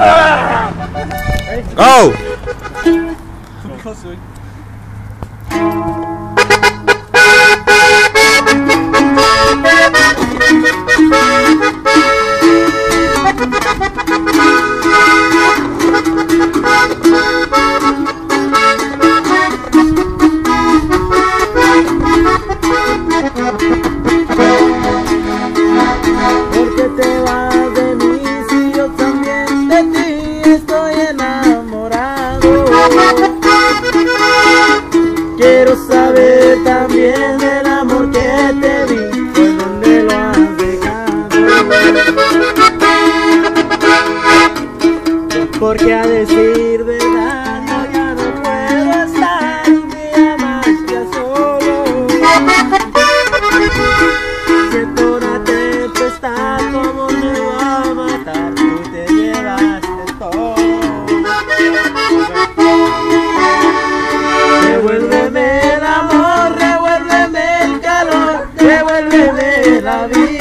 Ah! Go! Porque a decir verdad no, ya no puedo estar un día más ya solo. Siento una tempestad como me va a matar Tú te llevaste todo Revuélveme el amor, revuélveme el calor Revuélveme la vida